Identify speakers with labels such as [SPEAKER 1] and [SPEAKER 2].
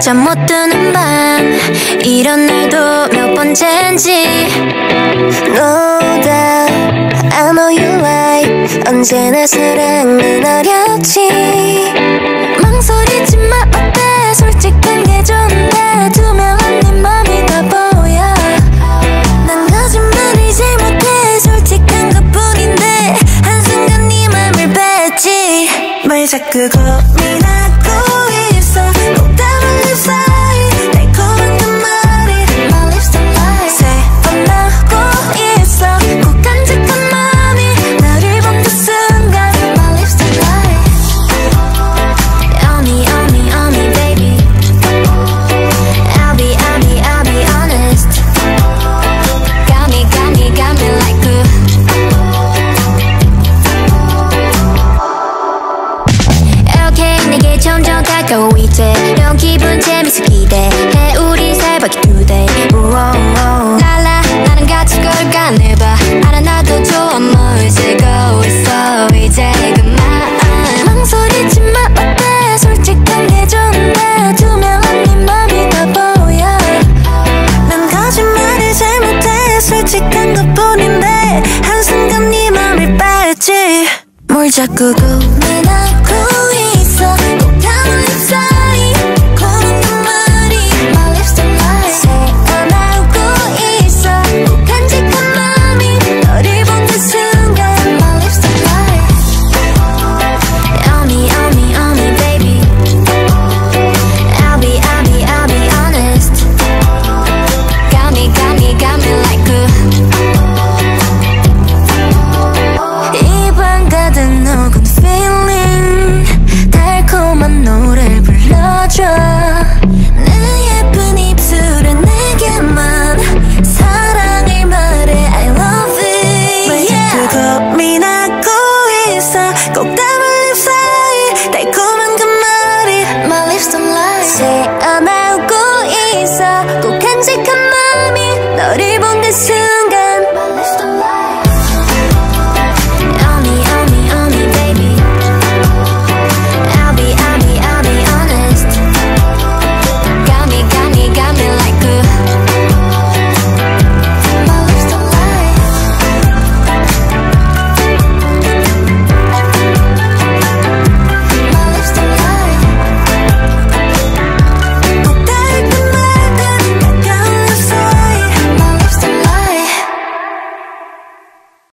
[SPEAKER 1] 잠 못 드는 밤 이런 날도 몇 번째인지 No doubt I know you like 언제나 사랑은 어렵지 자꾸 고민하고 점점 가까워 이제 이런 기분 재밌어 기대해 우리 새벽에 today. 랄라 나는 같이 걸까 내봐. 알아 나도 좋아 뭘 쓰고 있어. 이제 그만. 망설이지 마 어때? 솔직한 게 좋은데. 투명한 네 맘이 다 보여. 난 거짓말을 잘 못해. 솔직한 것뿐인데. 한순간 네 맘을 뺐지. 뭘 자꾸 고민하고 불러줘. 내 예쁜 입술에 내게만 사랑을 말해 I love it. 뭘 자꾸 고민하고 있어. 꼭 담을 립 사이. 달콤한 그 말이 My lips don't lie 새어나오고 있어. 꼭 간직한 맘이 너를 본그 순간